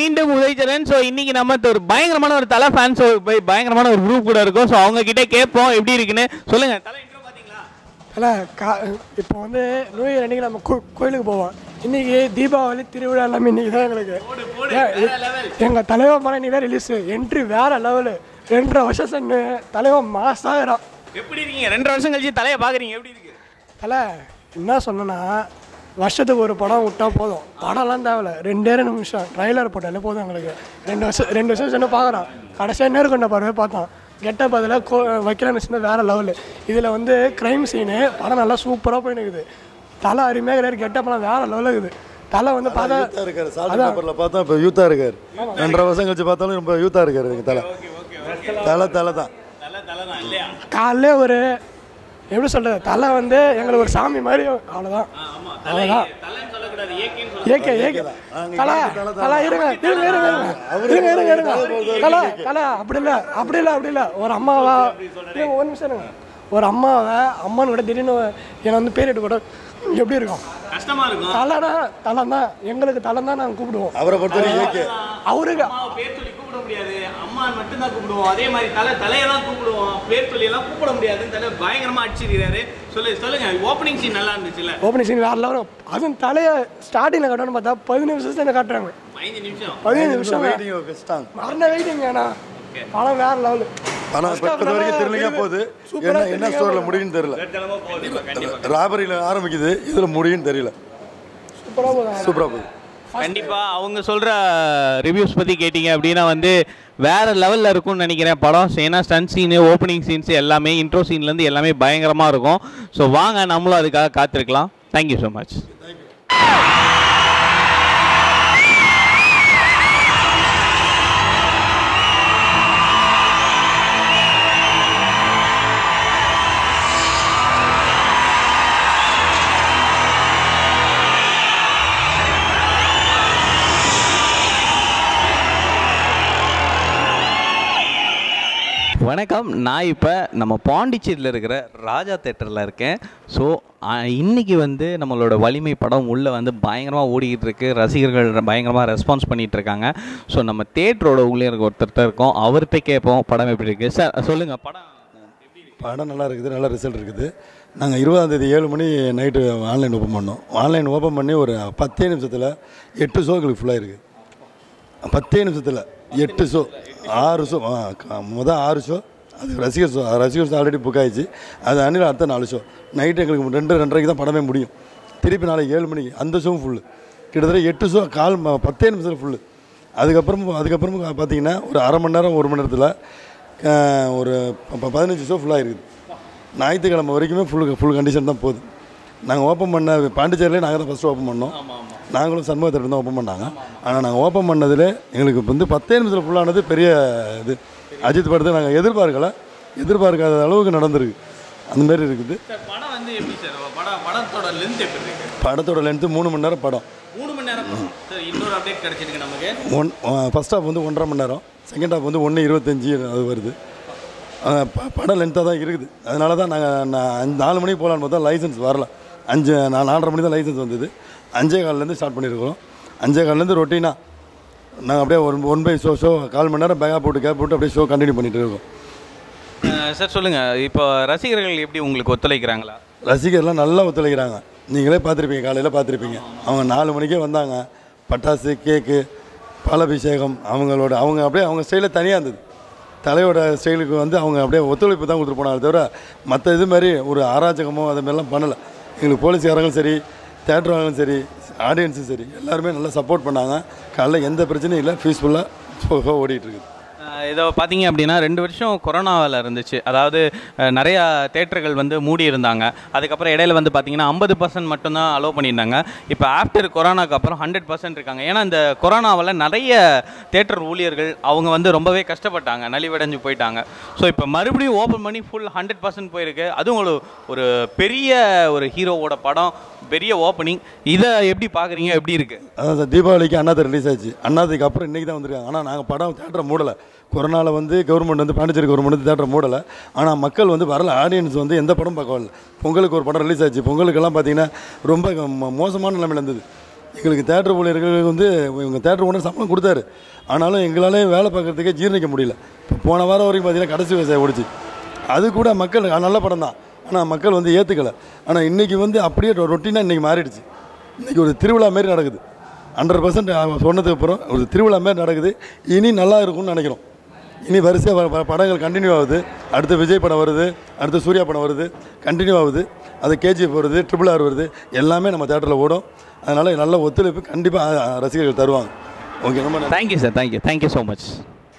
மீண்டும் உதயச்சரன் ஸோ இன்னைக்கு நம்ம ஒரு பயங்கரமான ஒரு தலை ஃபேன்ஸ் பயங்கரமான ஒரு குரூப் கூட இருக்கும். ஸோ அவங்க கிட்ட கேட்போம் எப்படி இருக்குன்னு. சொல்லுங்க தலை கா இப்போ வந்து நியூ இயர் அன்றைக்கி நம்ம கோயிலுக்கு போவோம். இன்றைக்கி தீபாவளி திருவிழா எல்லாமே இன்றைக்கி தான் எங்களுக்கு. எங்கள் தலைவர் மலை இன்றைக்கி தான் ரிலீஸு என்ட்ரி வேறு லெவலு ரெண்டரை வருஷம் சென்று தலைவன் மாசாகிறான் எப்படி இருக்கீங்க? ரெண்டு வருஷம் கழிச்சு தலையை பாக்குறீங்க எப்படி இருக்கு? தலை என்ன சொன்னேன்னா வருஷத்துக்கு ஒரு படம் விட்டா போதும். படம்லாம் தேவையில்ல. ரெண்டே ரெண்டு நிமிஷம். ட்ரைலர் போட்டாலே போதும் எங்களுக்கு. ரெண்டு வருஷம் ரெண்டு வருஷம் சென்று பார்க்குறோம் கடைசியாக நேர்கொண்ட பறவை பார்த்தோம் கெட்ட பதில் கோ வைக்கலாம்னு வச்சுருந்தா வேறு லெவலு இதில் வந்து க்ரைம் சீனு படம் நல்லா சூப்பராக போயின்னு இருக்குது தலை அருமையாக கிடையாது. கெட்டப்பெல்லாம் வேறு லெவலில் இருக்குது. தலை வந்து பார்த்தா இருக்காரு. சால்ட் பேப்பர்ல பார்த்தா இப்போ யூத்தா இருக்காரு. ரெண்டரை வருஷம் கழிச்சு பார்த்தாலும் ரொம்ப யூத்தா இருக்காரு தலை. தலை தலை தான். காலைல ஒரு எப்படி சொல்கிறது தலை வந்து எங்களுக்கு ஒரு சாமி மாதிரி அவ்வளோதான் அவ்வளோதான் ஏகே ஏகே தலா தலா இருங்க இருங்க இருங்க இருங்க. இருங்க இருங்க இருங்க. தலா தலா அப்படி இல்லை அப்படி இல்லை அப்படி இல்லை. ஒரு அம்மாவா ஒரு நிமிஷம் இருங்க. ஒரு அம்மாவை அம்மான்னு விட திடீர்னு என்னை வந்து பேரிட்டு கூட எப்படி இருக்கும் கஷ்டமா இருக்கும் தலைனா தலை தான் எங்களுக்கு தலை தான் நாங்கள் கூப்பிடுவோம் அவரை பொறுத்தவரைக்கும் ஏகே அவருக்கு பேர் சொல்லி கூப்பிட முடியாது அம்மா மட்டும் தான் கூப்பிடுவோம் அதே மாதிரி தலை தலையெல்லாம் கூப்பிடுவோம் பேர் சொல்லி எல்லாம் கூப்பிட முடியாதுன்னு தலை பயங்கரமா அடிச்சிருக்காரு சொல்லு சொல்லுங்க ஓப்பனிங் சீன் நல்லா இருந்துச்சுல்ல ஓப்பனிங் சீன் வேறு லெவலும் அதுவும் தலையை ஸ்டார்டிங்கில் கட்டணும்னு பார்த்தா பதினஞ்சு நிமிஷம் காட்டுறாங்க பதினஞ்சு நிமிஷம் பதினஞ்சு நிமிஷம் மரண வெயிட்டிங் ஏண்ணா படம் வேற லெவலு ஆனால் இப்போ இப்போ வரைக்கும் தெரியலைங்க போகுது. என்ன என்ன ஸ்டோரில் முடியும்னு தெரியல. ராபரியில் ஆரம்பிக்குது இதில் முடியும்னு தெரியல. சூப்பராக போகுது கண்டிப்பா அவங்க சொல்ற ரிவ்யூஸ் பத்தி கேட்டீங்க அப்படின்னா வந்து வேற லெவல்ல இருக்கும்னு நினைக்கிறேன் படம். ஏன்னா ஸ்டன் சீனு ஓப்பனிங் சீன்ஸ் எல்லாமே இன்ட்ரோ சீன்ல இருந்து எல்லாமே பயங்கரமா இருக்கும். ஸோ வாங்க நம்மளும் அதுக்காக காத்திருக்கலாம். தேங்க்யூ ஸோ மச் வணக்கம். நான் இப்போ நம்ம பாண்டிச்சேரியில் இருக்கிற ராஜா தேட்டரில் இருக்கேன். ஸோ இன்றைக்கி வந்து நம்மளோட வலிமை படம் உள்ளே வந்து பயங்கரமாக ஓடிக்கிட்டு இருக்கு. ரசிகர்கள் பயங்கரமாக ரெஸ்பான்ஸ் பண்ணிகிட்டு இருக்காங்க. ஸோ நம்ம தேட்டரோட உள்ளே இருக்க ஒருத்தர்கிட்ட இருக்கோம். அவர்கிட்ட கேட்போம். படம் எப்படி இருக்குது சார் சொல்லுங்கள் படம் படம் நல்லா இருக்குது. நல்ல ரிசல்ட் இருக்குது. நாங்கள் இருபதாந்தேதி ஏழு மணி நைட்டு ஆன்லைன் ஓப்பன் பண்ணோம். ஆன்லைன் ஓப்பன் பண்ணி ஒரு பத்தே நிமிஷத்தில் எட்டு ஷோங்களுக்கு ஃபுல்லாக இருக்குது பத்தே நிமிஷத்தில் எட்டு ஷோ ஆறு ஷோ மொதல் ஆறு ஷோ அது ரசிகர் ஷோ ரசிகர் ஷோ ஆல்ரெடி புக் ஆகிடுச்சு அது அன்னில் அடுத்த நாலு ஷோ நைட்டு எங்களுக்கு ரெண்டு ரெண்டரைக்கு தான் படமே முடியும். திருப்பி நாளைக்கு ஏழு மணிக்கு. அந்த ஷோவும் ஃபுல்லு கிட்டத்தட்ட எட்டு ஷோ கால் பத்தே நிமிஷத்தில் ஃபுல்லு அதுக்கப்புறம் அதுக்கப்புறம் பார்த்தீங்கன்னா ஒரு அரை மணி நேரம் ஒரு மணி நேரத்தில் ஒரு ப- பதினஞ்சு ஷோ ஃபுல்லாக இருக்குது ஞாயிற்றுக்கிழமை வரைக்குமே ஃபுல் ஃபுல் கண்டிஷன் தான் போகுது. நாங்கள் ஓப்பன் பண்ண பாண்டிச்சேரியிலே நாங்கள் தான் ஃபஸ்ட்டு ஓப்பன் பண்ணோம். நாங்களும் சண்முகத்தில் தான் ஓப்பன் பண்ணாங்க. ஆனால் நாங்கள் ஓப்பன் பண்ணதில் எங்களுக்கு வந்து பத்தே நிமிஷத்தில் ஃபுல்லானது பெரிய இது. அஜித் படத்தை நாங்கள் எதிர்பார்க்கல. எதிர்பார்க்காத அளவுக்கு நடந்திருக்கு. அந்த மாதிரி இருக்குது. படத்தோட லென்த்து மூணு மணி நேரம் படம். ஒன் ஃபஸ்ட் ஹாஃப் வந்து ஒன்றரை மணி நேரம். செகண்ட் ஹாஃப் வந்து ஒன்று இருபத்தஞ்சி அது வருது. படம் லென்த்தாக தான் இருக்குது. அதனால தான் நாங்கள் நான் நாலு மணிக்கு போகலான்னு பார்த்தா லைசன்ஸ் வரல. அஞ்சு நான் நாலரை மணி தான் லைசன்ஸ் வந்தது. அஞ்சே கால்லேருந்து ஸ்டார்ட் பண்ணியிருக்கிறோம். அஞ்சே கால்லேருந்து ரொட்டீனாக நாங்கள் அப்படியே one one by show show கால் மணி நேரம் பேக்கா போட்டு கேப் போட்டு அப்படியே ஷோ கண்டினியூ பண்ணிட்டு இருக்கோம். சார் சொல்லுங்க. இப்போ ரசிகர்கள் எப்படி உங்களுக்கு ஒத்துழைக்கிறாங்களா? ரசிகர்லாம் நல்லா ஒத்துழைக்கிறாங்க. நீங்களே பார்த்துருப்பீங்க காலையில் பார்த்துருப்பீங்க. அவங்க நாலு மணிக்கே வந்தாங்க. பட்டாசு கேக்கு பாலாபிஷேகம் அவங்களோட அவங்க அப்படியே அவங்க ஸ்டைலில் தனியாக இருந்தது. தலையோட ஸ்டைலுக்கு வந்து அவங்க அப்படியே ஒத்துழைப்பு தான் கொடுத்துட்டு போனாங்க தவிர மற்ற இது மாதிரி ஒரு அராஜகமோ அது மாதிரிலாம் பண்ணலை. எங்களுக்கு போலீஸ்காரங்களும் சரி தேட்டருங்களும் சரி ஆடியன்ஸும் சரி எல்லாருமே நல்லா சப்போர்ட் பண்ணாங்க. காலைல எந்த பிரச்சனையும் இல்லை பீஸ்ஃபுல்லாக ஓடிட்டுருக்குது இதை பார்த்தீங்க அப்படின்னா ரெண்டு வருஷம் கொரோனாவில் இருந்துச்சு. அதாவது நிறையா தேட்டர்கள் வந்து மூடி இருந்தாங்க. அதுக்கப்புறம் இடையில வந்து பார்த்தீங்கன்னா ஐம்பது பர்சன்ட் மட்டும்தான் அலோவ் பண்ணியிருந்தாங்க. இப்போ ஆஃப்டர் கொரோனாக்கு அப்புறம் ஹண்ட்ரட் பர்சன்ட் இருக்காங்க. ஏன்னா இந்த கொரோனாவில் நிறைய தேட்டர் ஊழியர்கள் அவங்க வந்து ரொம்பவே கஷ்டப்பட்டாங்க. நலிவடைஞ்சு போயிட்டாங்க. ஸோ இப்போ மறுபடியும் ஓப்பன் பண்ணி ஃபுல் ஹண்ட்ரட் பர்சன்ட் போயிருக்கு. அதுவும் ஒரு ஒரு பெரிய ஒரு ஹீரோவோட படம். பெரிய ஓப்பனிங் இதை எப்படி பார்க்குறீங்க? எப்படி இருக்குது அதான் சார் தீபாவளிக்கு அண்ணாத்த ரிலீஸ் ஆச்சு. அண்ணாத்துக்கு அப்புறம் இன்றைக்கி தான் வந்திருக்காங்க. ஆனால் நாங்கள் படம் தேட்டரை மூடலை. கொரோனாவில் வந்து கவர்மெண்ட் வந்து பாண்டிச்சேரி கவர்மெண்ட் வந்து தேட்டரை மூடலை. ஆனால் மக்கள் வந்து வரல. ஆடியன்ஸ் வந்து எந்த படம் பார்க்க வரல. பொங்கலுக்கு ஒரு படம் ரிலீஸ் ஆச்சு. பொங்கலுக்கெல்லாம் பார்த்தீங்கன்னா ரொம்ப மோசமான நிலைமையில் இருந்தது. எங்களுக்கு தேட்டர் ஊழியர்களுக்கு வந்து இவங்க தேட்டர் ஓனர் சம்பளம் கொடுத்தாரு. ஆனாலும் எங்களாலே வேலை பார்க்குறதுக்கே ஜீரணிக்க முடியல. இப்போ போன வாரம் வரைக்கும் பார்த்தீங்கன்னா கடைசி விவசாயம் ஓடிச்சு. அது கூட மக்கள் நல்ல படம் தான். ஆனால் மக்கள் வந்து ஏற்றுக்கலை ஆனால் இன்றைக்கி வந்து அப்படியே ரொட்டீனாக இன்றைக்கி மாறிடுச்சு. இன்றைக்கி ஒரு திருவிழா மாரி நடக்குது. ஹண்ட்ரட் பர்சன்ட் சொன்னதுக்கு அப்புறம் ஒரு திருவிழா மாரி நடக்குது. இனி நல்லா இருக்கும்னு நினைக்கிறோம். இனி வரிசையாக படங்கள் கண்டினியூ ஆகுது. அடுத்து விஜய் படம் வருது. அடுத்து சூர்யா படம் வருது. கண்டினியூ ஆகுது. அது கேஜிஎஃப் வருது ட்ரிபிள் ஆர் வருது. எல்லாமே நம்ம தேட்டரில் ஓடும். அதனால் நல்ல ஒத்துழைப்பு கண்டிப்பாக ரசிகர்கள் தருவாங்க. ஓகே ரொம்ப thank you sir thank you thank you so much